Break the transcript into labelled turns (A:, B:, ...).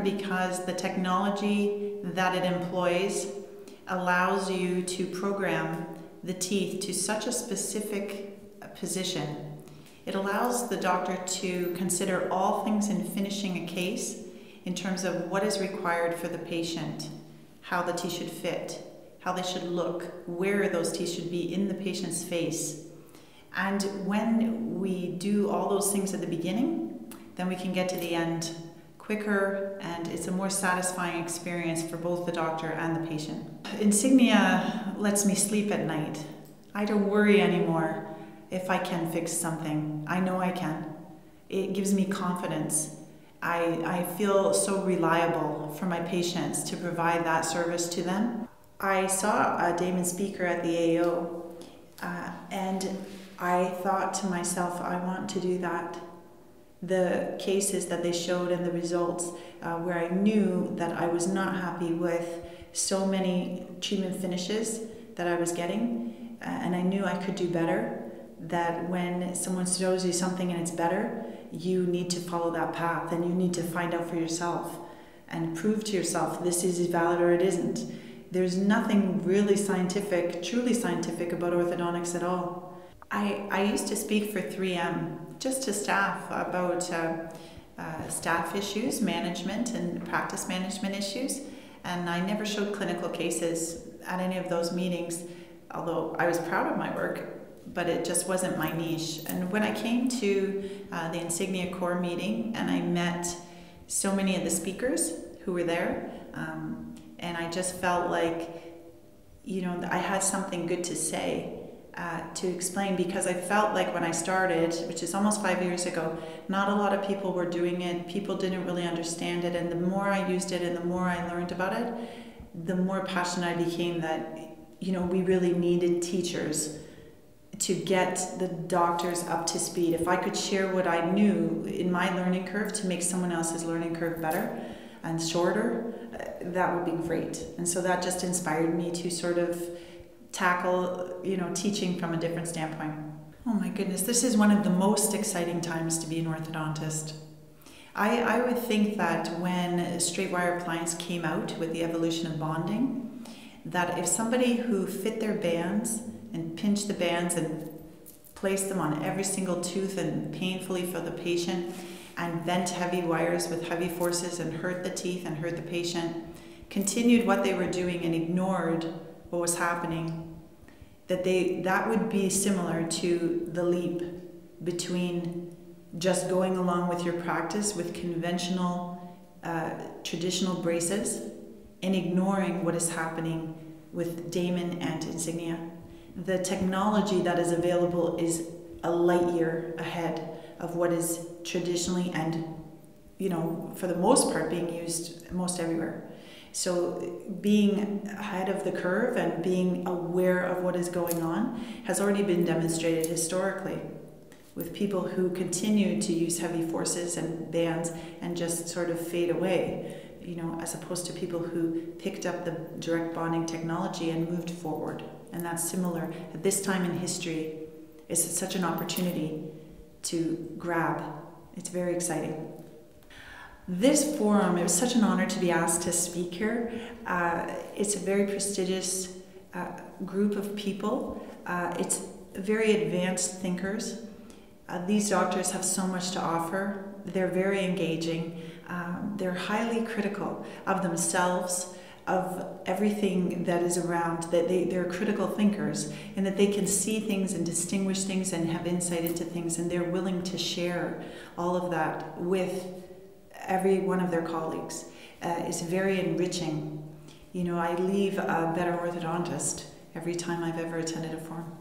A: term because the technology that it employs allows you to program the teeth to such a specific position. It allows the doctor to consider all things in finishing a case in terms of what is required for the patient, how the teeth should fit, how they should look, where those teeth should be in the patient's face. And when we do all those things at the beginning, then we can get to the end quicker and it's a more satisfying experience for both the doctor and the patient. Insignia lets me sleep at night. I don't worry anymore if I can fix something. I know I can. It gives me confidence. I, I feel so reliable for my patients to provide that service to them. I saw a Damon speaker at the AO uh, and I thought to myself, I want to do that. The cases that they showed and the results uh, where I knew that I was not happy with so many treatment finishes that I was getting, uh, and I knew I could do better. That when someone shows you something and it's better, you need to follow that path and you need to find out for yourself and prove to yourself this is valid or it isn't there's nothing really scientific, truly scientific about orthodontics at all. I, I used to speak for 3M, just to staff, about uh, uh, staff issues, management, and practice management issues. And I never showed clinical cases at any of those meetings, although I was proud of my work, but it just wasn't my niche. And when I came to uh, the Insignia Core meeting and I met so many of the speakers who were there, um, and I just felt like, you know, I had something good to say. Uh, to explain because I felt like when I started, which is almost five years ago, not a lot of people were doing it. People didn't really understand it, and the more I used it and the more I learned about it, the more passionate I became that you know we really needed teachers to get the doctors up to speed. If I could share what I knew in my learning curve to make someone else's learning curve better, and shorter, uh, that would be great. And so that just inspired me to sort of tackle, you know, teaching from a different standpoint. Oh my goodness, this is one of the most exciting times to be an orthodontist. I, I would think that when straight wire appliance came out with the evolution of bonding, that if somebody who fit their bands and pinched the bands and placed them on every single tooth and painfully for the patient, and bent heavy wires with heavy forces and hurt the teeth and hurt the patient, continued what they were doing and ignored what was happening, that they that would be similar to the leap between just going along with your practice with conventional uh, traditional braces and ignoring what is happening with Damon and Insignia. The technology that is available is a light year ahead of what is traditionally and you know for the most part being used most everywhere so being ahead of the curve and being aware of what is going on has already been demonstrated historically with people who continue to use heavy forces and bands and just sort of fade away you know as opposed to people who picked up the direct bonding technology and moved forward and that's similar at this time in history it's such an opportunity to grab. It's very exciting. This forum, it was such an honor to be asked to speak here. Uh, it's a very prestigious uh, group of people. Uh, it's very advanced thinkers. Uh, these doctors have so much to offer. They're very engaging. Um, they're highly critical of themselves, of everything that is around, that they, they're critical thinkers and that they can see things and distinguish things and have insight into things and they're willing to share all of that with every one of their colleagues. Uh, is very enriching. You know, I leave a better orthodontist every time I've ever attended a forum.